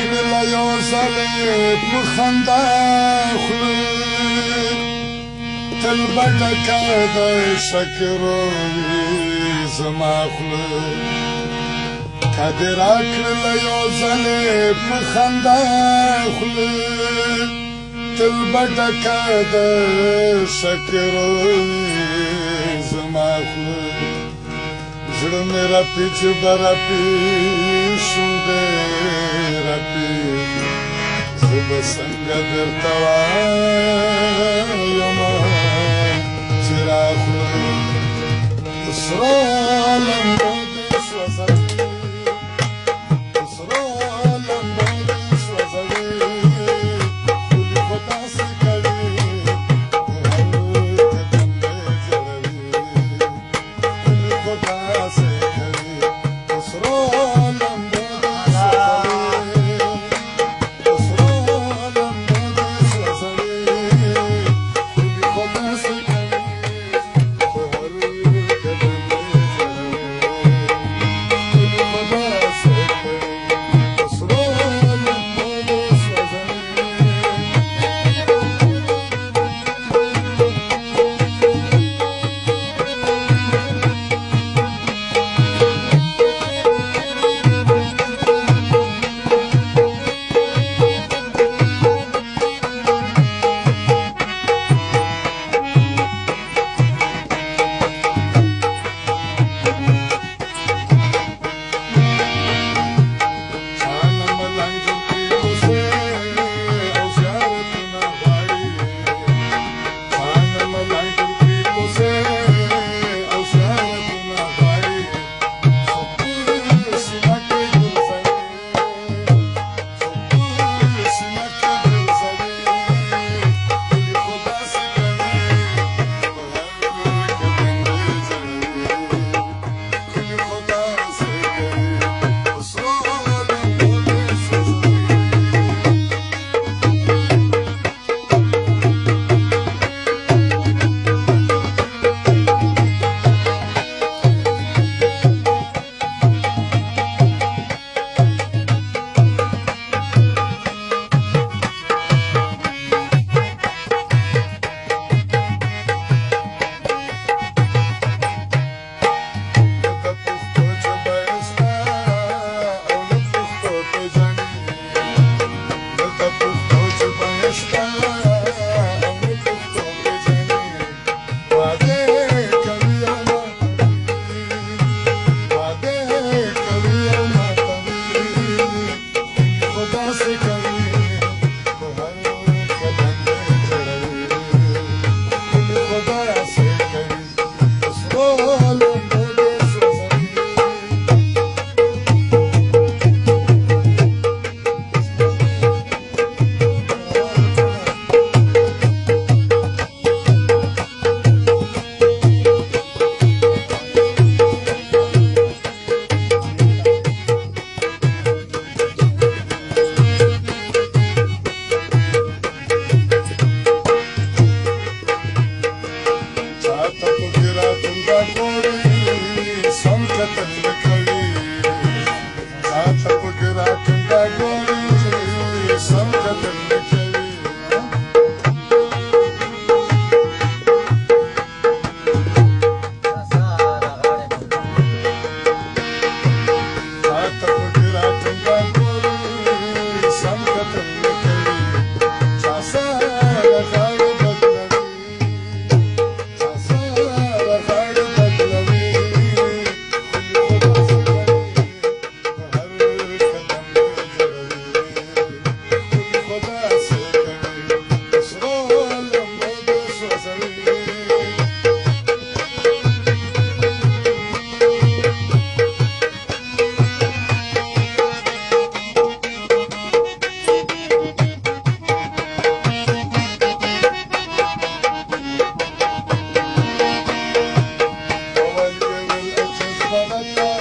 کړل یو ځل په خندا خوله تل بټکا د شکر زما خوله کده را کړل یو ځل په خندا خوله تل بټکا د شکر زما خوله मेरा पीच बरा पी सुभ संगतम चई सोल I'm gonna Sangat Sangat Sangat Música